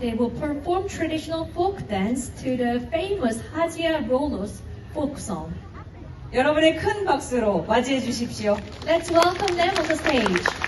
They will perform traditional folk dance to the famous Hajia Lolo's folk song. 여러분의 큰 박수로 맞이해 주십시오. Let's welcome them on the stage.